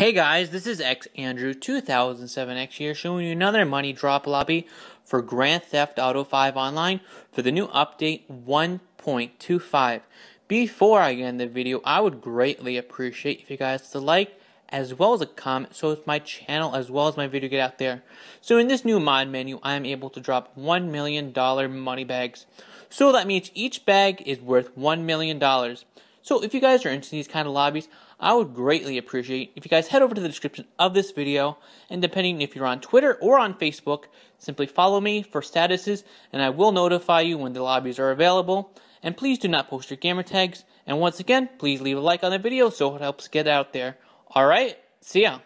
Hey guys, this is X Andrew 2007X here showing you another money drop lobby for Grand Theft Auto 5 Online for the new update 1.25. Before I end the video, I would greatly appreciate if you guys to like as well as a comment so it's my channel as well as my video get out there. So in this new mod menu, I am able to drop $1 million money bags. So that means each bag is worth $1 million. So if you guys are into these kind of lobbies, I would greatly appreciate if you guys head over to the description of this video, and depending if you're on Twitter or on Facebook, simply follow me for statuses, and I will notify you when the lobbies are available. And please do not post your gamer tags, and once again, please leave a like on the video so it helps get out there. Alright, see ya.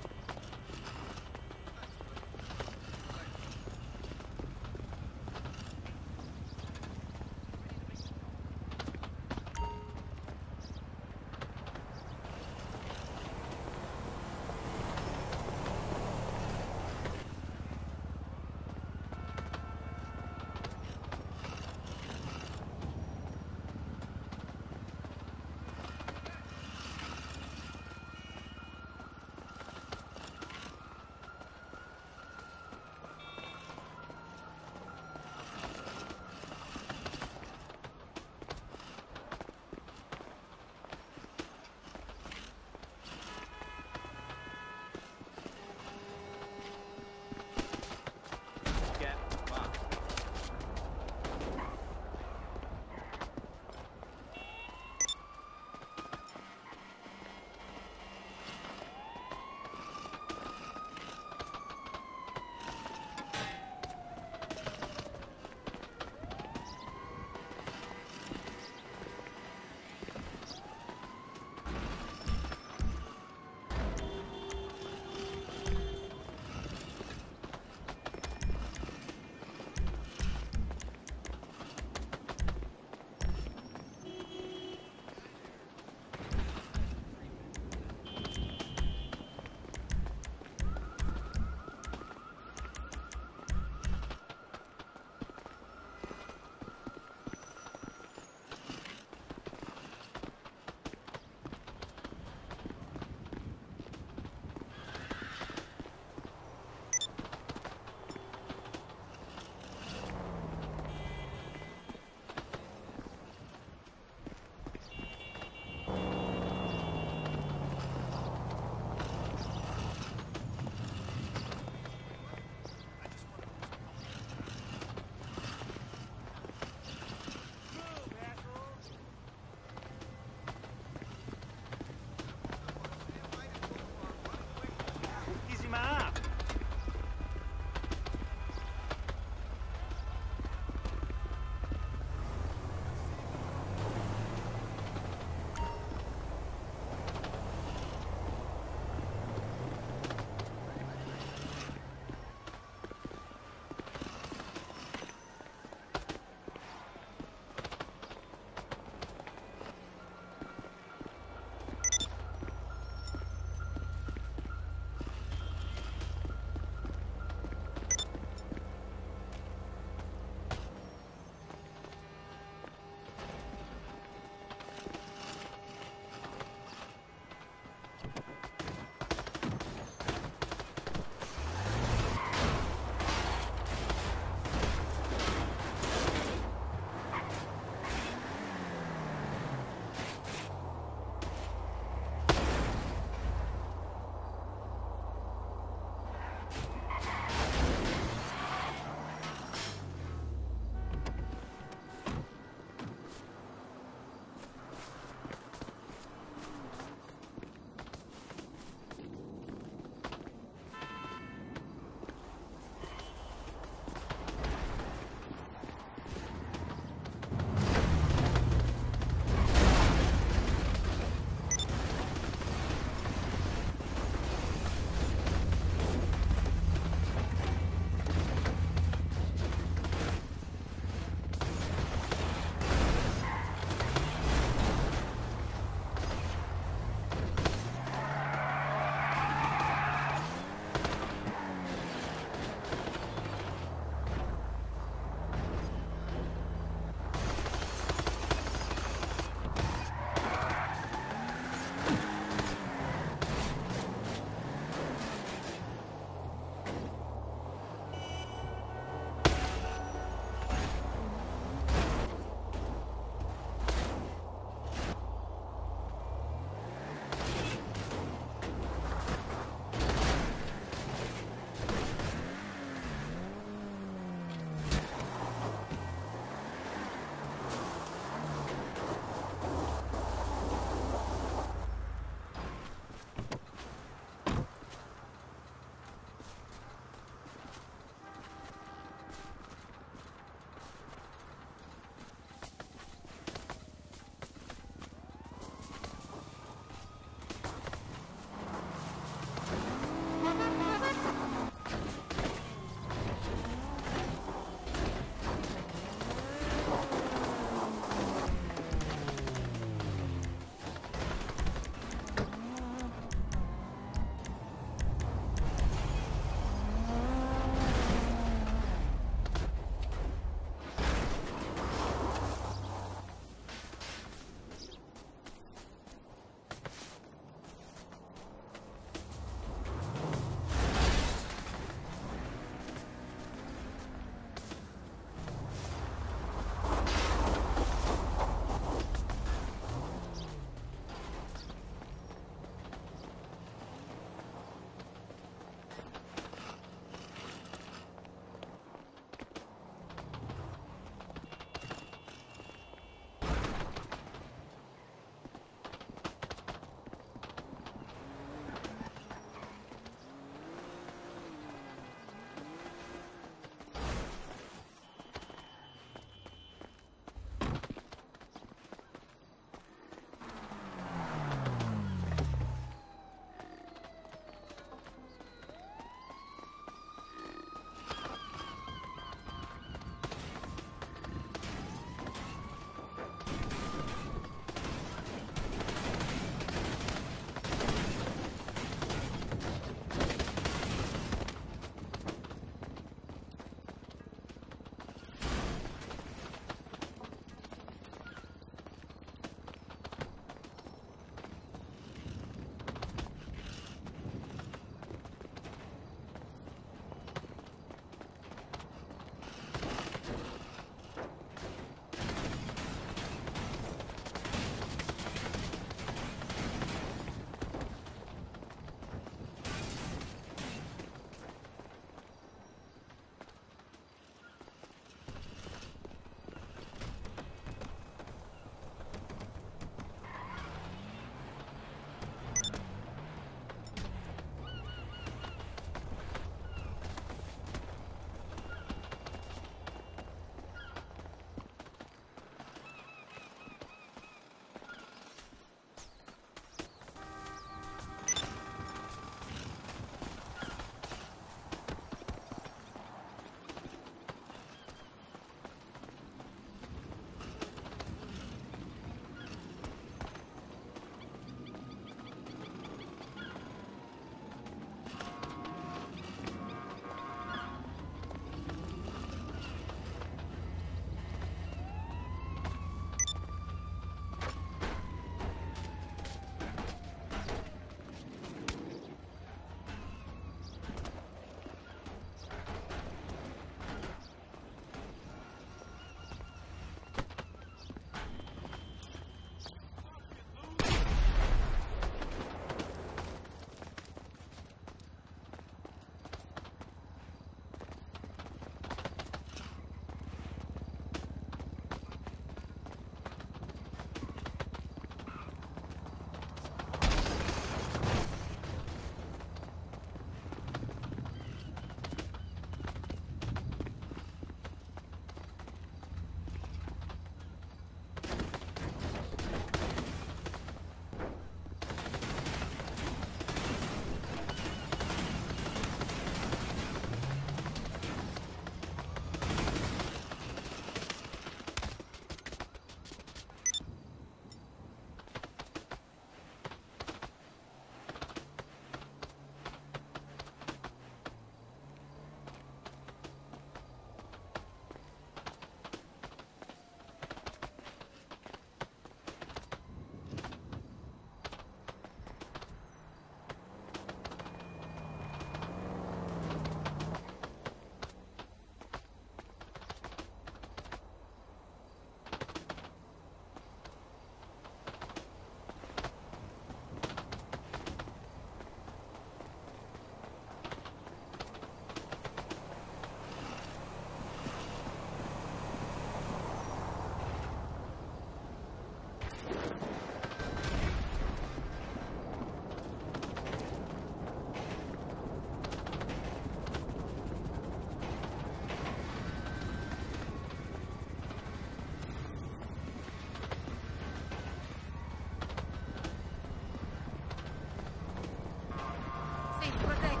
你说在。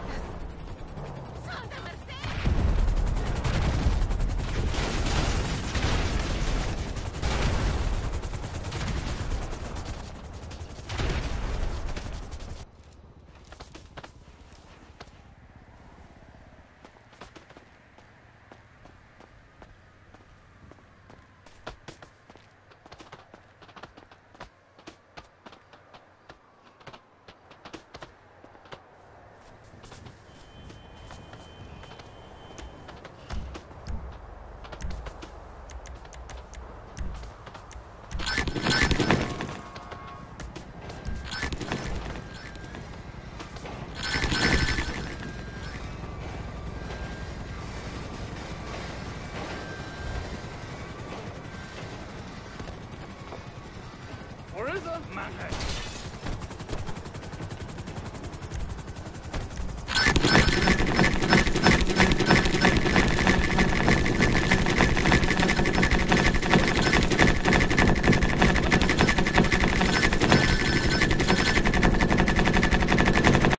Manhattan.